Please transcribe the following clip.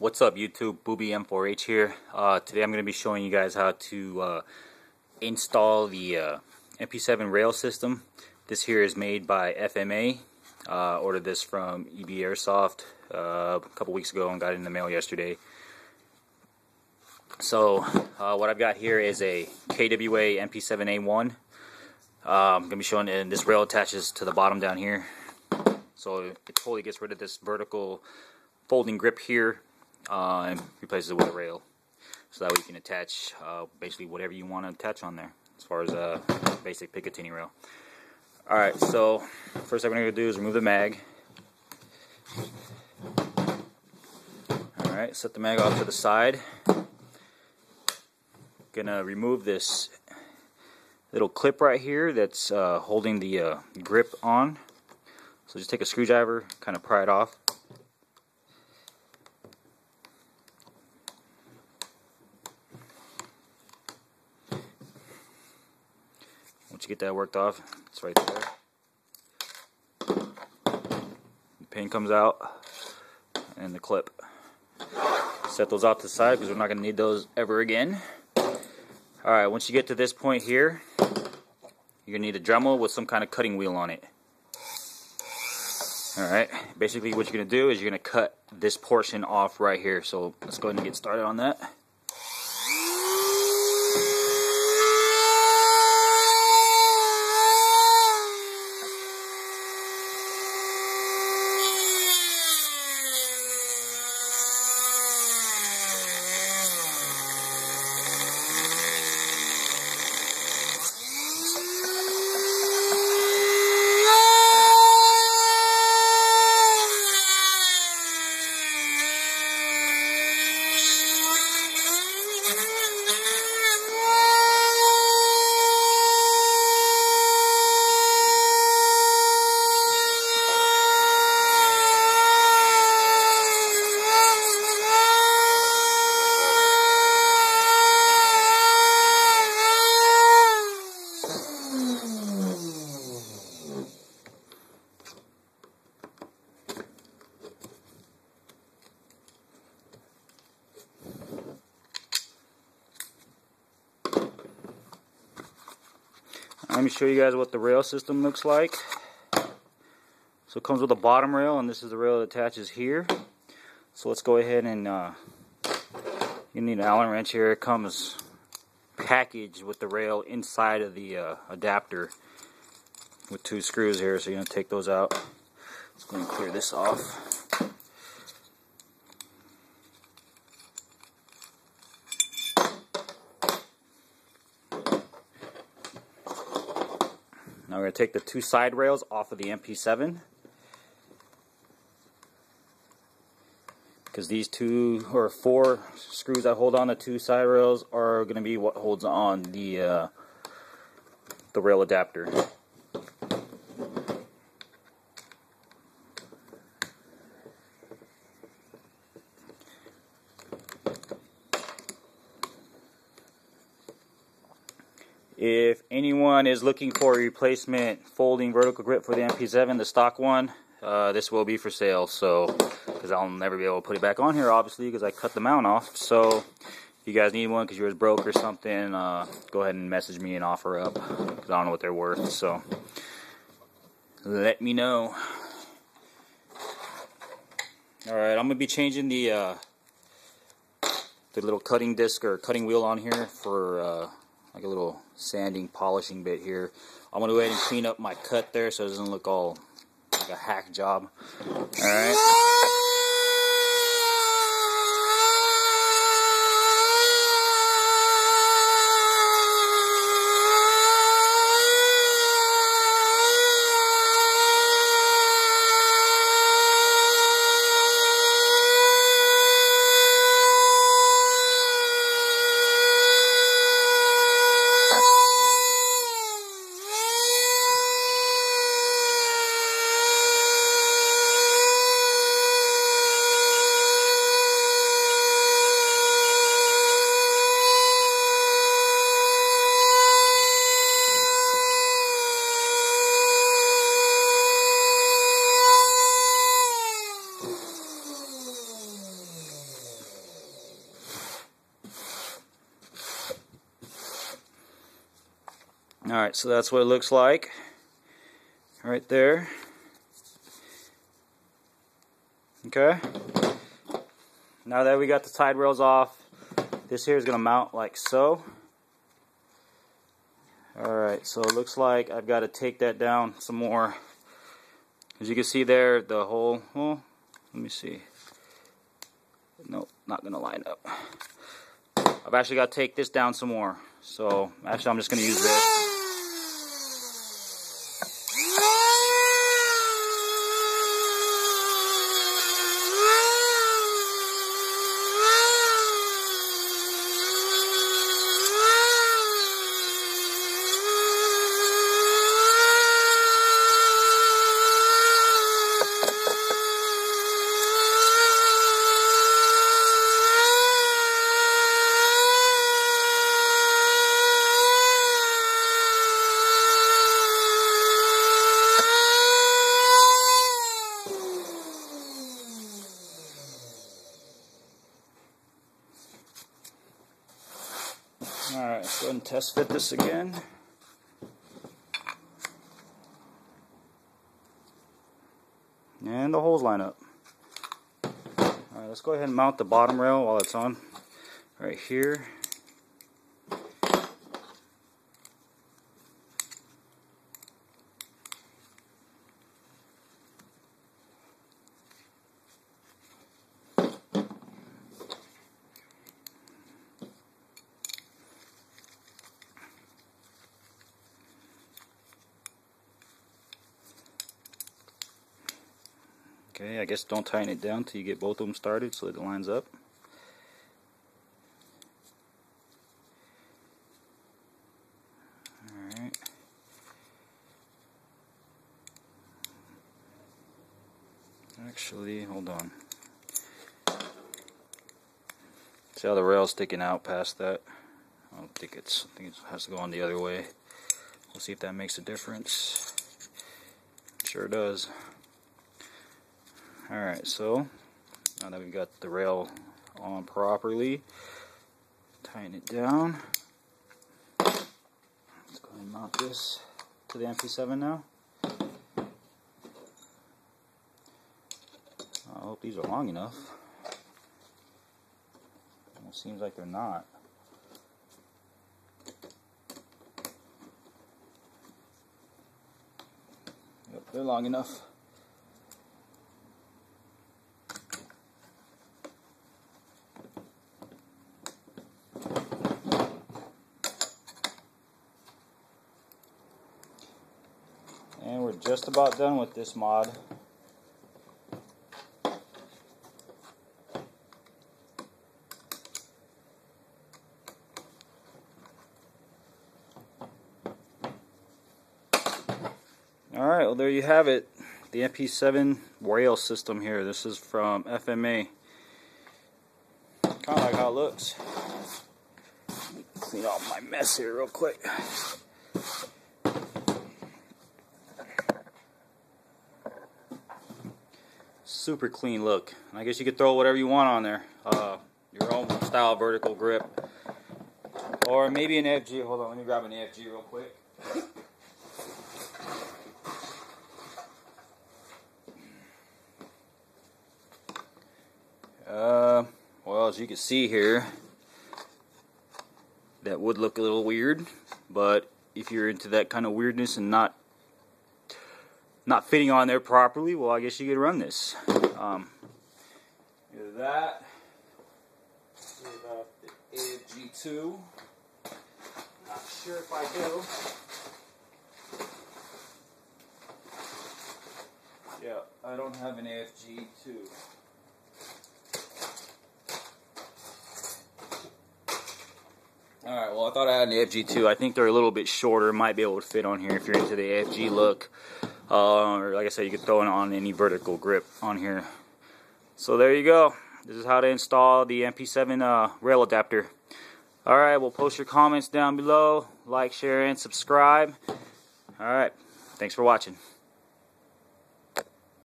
What's up YouTube, Booby M4H here. Uh, today I'm going to be showing you guys how to uh, install the uh, MP7 rail system. This here is made by FMA. Uh, ordered this from EB Airsoft uh, a couple weeks ago and got it in the mail yesterday. So uh, what I've got here is a KWA MP7A1. I'm going to be showing and this rail attaches to the bottom down here. So it totally gets rid of this vertical folding grip here uh, and replaces it with a rail. So that way you can attach uh, basically whatever you want to attach on there as far as a basic Picatinny rail. Alright, so first thing we're going to do is remove the mag. Alright, set the mag off to the side. Gonna remove this little clip right here that's uh, holding the uh, grip on. So just take a screwdriver, kind of pry it off. Once you get that worked off, it's right there. The pin comes out and the clip. Set those off to the side because we're not going to need those ever again. Alright, once you get to this point here, you're going to need a Dremel with some kind of cutting wheel on it. Alright, basically what you're going to do is you're going to cut this portion off right here. So let's go ahead and get started on that. Let me show you guys what the rail system looks like. So it comes with a bottom rail and this is the rail that attaches here. So let's go ahead and uh, you need an Allen wrench here. It comes packaged with the rail inside of the uh, adapter with two screws here. So you're going to take those out. Let's go and clear this off. Now we're going to take the two side rails off of the MP7. Because these two or four screws that hold on the two side rails are going to be what holds on the uh, the rail adapter. If anyone is looking for a replacement folding vertical grip for the MP7, the stock one, uh, this will be for sale. So, because I'll never be able to put it back on here, obviously, because I cut the mount off. So, if you guys need one because yours broke or something, uh, go ahead and message me and offer up. Because I don't know what they're worth. So, let me know. Alright, I'm going to be changing the, uh, the little cutting disc or cutting wheel on here for uh, like a little sanding polishing bit here. I'm gonna go ahead and clean up my cut there so it doesn't look all like a hack job. Alright. Alright, so that's what it looks like. Right there. Okay. Now that we got the side rails off, this here is going to mount like so. Alright, so it looks like I've got to take that down some more. As you can see there, the whole, well, let me see. Nope, not going to line up. I've actually got to take this down some more. So, actually I'm just going to use this. Alright, let's go ahead and test fit this again. And the holes line up. Alright, let's go ahead and mount the bottom rail while it's on. Right here. Okay, I guess don't tighten it down till you get both of them started so that it lines up. Alright. Actually, hold on. See how the rail's sticking out past that? I don't think it's, I think it has to go on the other way. We'll see if that makes a difference. Sure does. Alright, so now that we've got the rail on properly, tighten it down. Let's go and mount this to the MP7 now. I hope these are long enough. It seems like they're not. Yep, they're long enough. Just about done with this mod. Alright, well there you have it. The MP7 rail system here. This is from FMA. Kind of like how it looks. Clean off my mess here real quick. Super clean look. I guess you could throw whatever you want on there. Uh, your own style vertical grip. Or maybe an FG. Hold on, let me grab an FG real quick. Uh, well, as you can see here, that would look a little weird, but if you're into that kind of weirdness and not not fitting on there properly, well, I guess you could run this. Um, either that, about the AFG2. Not sure if I do. Yeah, I don't have an AFG2. Alright, well I thought I had an AFG2. I think they're a little bit shorter. Might be able to fit on here if you're into the AFG look. Uh, or like I said, you could throw it on any vertical grip on here. So there you go. This is how to install the MP7 uh, rail adapter. Alright, well post your comments down below. Like, share, and subscribe. Alright, thanks for watching.